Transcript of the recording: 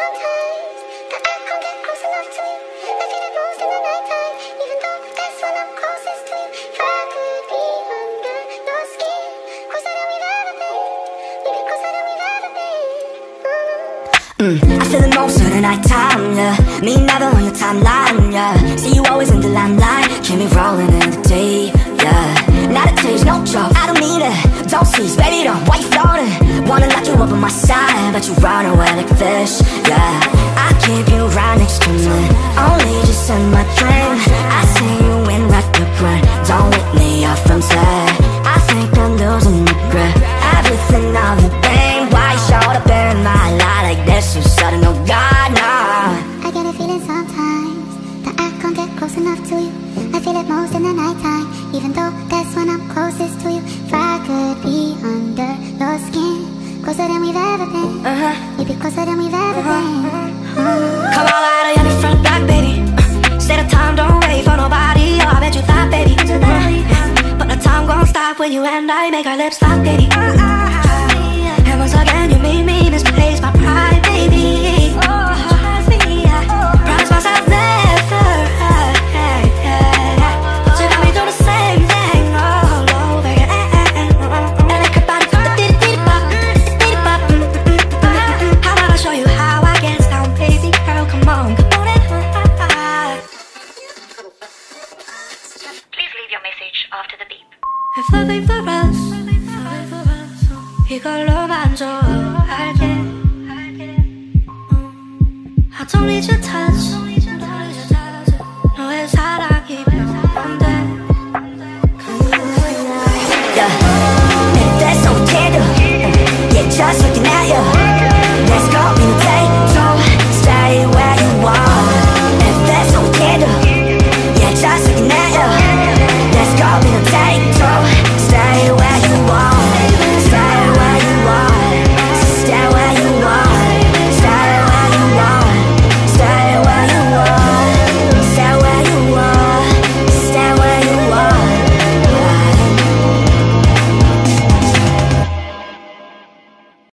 sometimes I feel it most in the most of the night time, yeah. Me never on your timeline, yeah. See you always in the limelight. Keep me rolling in the day, yeah. Not a taste, no joke, I don't mean it. Don't cease, baby, don't, why you floating? Wanna lock you up on my side But you run like fish, yeah. I keep you right next to me Only just in my dream. I see you in right the grind Don't wake me up from sleep. I think I'm losing the grip Everything I've been paying Why you showed up in my life like this? So sudden, oh God, nah I get a feeling sometimes that I can't get close enough to you. I feel it most in the nighttime, even though that's when I'm closest to you. Maybe closer than we've ever. Come all out of your front back, baby. Say the time, don't wait for nobody. Oh, I bet you thought, baby. But the time gon' stop when you and I make our lips lock, baby. And once again, you made me Please leave your message after the beep. If I wait for us, 이걸로만 좋아할게. I don't need your